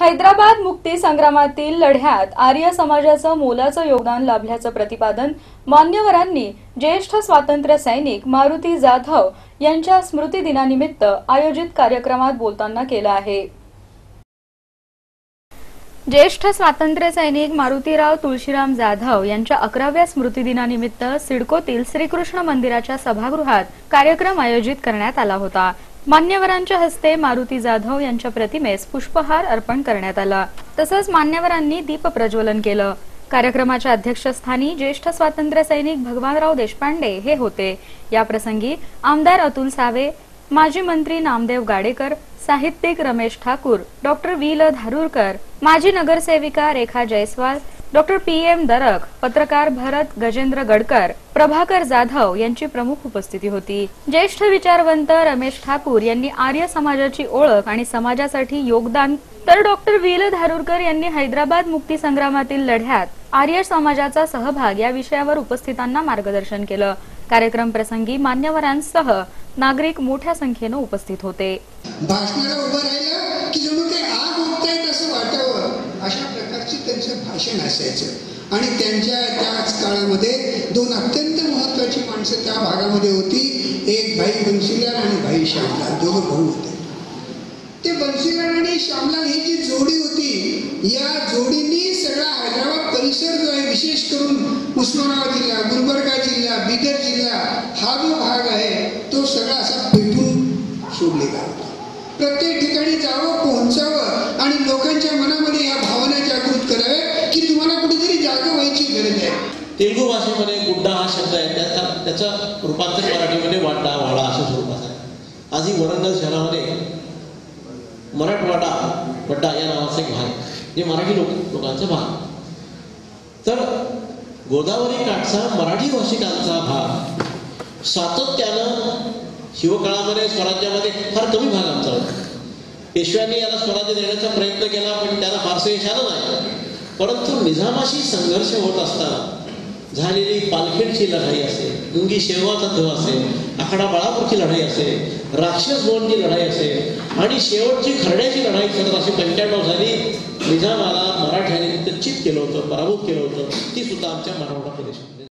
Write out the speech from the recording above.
हैदराबाद मुक्ती संग्रामातील लढ्यात आर्य समाजाचं मोलाचं योगदान लाभल्याचं प्रतिपादन मान्यवरांनी ज्येष्ठ स्वातंत्र्य सैनिक मारुती जाधव यांच्या स्मृती दिनानिमित्त आयोजित कार्यक्रमात बोलताना केलं आहे. ज्येष्ठ स्वातंत्र्य सैनिक मारुतीराव तुळशीराम जाधव यांच्या अकराव्या स्मृतिदिनानिमित्त सिडकोतील श्रीकृष्ण मंदिराच्या सभागृहात कार्यक्रम आयोजित करण्यात आला होता. मान्यवरांच्या हस्ते मारुती जाधव यांच्या प्रतिमेस पुष्पहार अर्पण करण्यात आला. तसंच मान्यवरांनी दीप प्रज्वलन केलं. कार्यक्रमाच्या अध्यक्षस्थानी ज्येष्ठ स्वातंत्र्य सैनिक भगवानराव देशपांडे हे होते. या प्रसंगी आमदार अतुल सावे माजी मंत्री नामदेव गाडेकर साहित्यिक रमेश ठाकूर डॉक्टर वी ल धारूरकर माजी नगरसेविका Rekha Jaiswal doctor P M Darak पत्रकार भरत गजेंद्र गडकर प्रभाकर जाधव यांची प्रमुख उपस्थिती होती. ज्येष्ठ विचारवंत रमेश ठाकूर यांनी आर्य समाजाची ओळख आणि समाजासाठी योगदान तर डॉक्टर विल धारूरकर यांनी हैदराबाद मुक्ती संग्रामातील लढ्यात आर्य समाजाचा सहभाग या विषयावर उपस्थितांना मार्गदर्शन केलं. कार्यक्रम प्रसंगी मान्यवरांसह नागरिक मोठ्या संख्येनं उपस्थित होते. त्यांचं भाषण असायचं. आणि त्यांच्या त्याच काळामध्ये दोन अत्यंत महत्वाची माणसं त्या भागामध्ये होती. एक भाई बन्सीलाल आणि भाई श्यामलाल. दोघं भाऊ होते. ते बन्सीलाल आणि श्यामलाल ही जी जोडी होती या जोडींनी सगळा हैदराबाद परिसर जो आहे विशेष करून उस्मानाबाद जिल्हा गुलबर्गा जिल्हा बिदर जिल्हा हा जो भाग आहे तो सगळा असा पेटून सोडलेला होता. प्रत्येक ठिकाणी जावं पोहोचावं आणि लोकांच्या मनामध्ये या भावना तेलुगू भाषेमध्ये गुड्डा हा शब्द आहे. त्याचा त्याचं रूपांतर मराठीमध्ये वाडा वाडा अशा स्वरूपात आहे. आजही वरंगल शहरामध्ये मराठवाडा वड्डा या नावाचा एक भाग जे मराठी लोक लोकांचा भाग तर गोदावरी काठचा मराठी भाषिकांचा भाग. सातत्यानं शिवकाळामध्ये स्वराज्यामध्ये फार कमी भाग आमचा होता. पेशव्यांनी याला स्वराज्य देण्याचा प्रयत्न केला पण त्याला फारसं यश आलं नाही. परंतु निजामाशी संघर्ष होत असताना झालेली पालखेडची लढाई असेल गुंगी शेवाचा धव असेल आखाडा बाळापूरची लढाई असेल राक्षस भवनची लढाई असेल आणि शेवटची खरड्याची लढाई सतराशे पंच्याण्णव झाली निजामाला मराठ्याने चित केलं होतं पराभूत केलं होतं ती सुद्धा आमच्या मराठा प्रदेशामध्ये.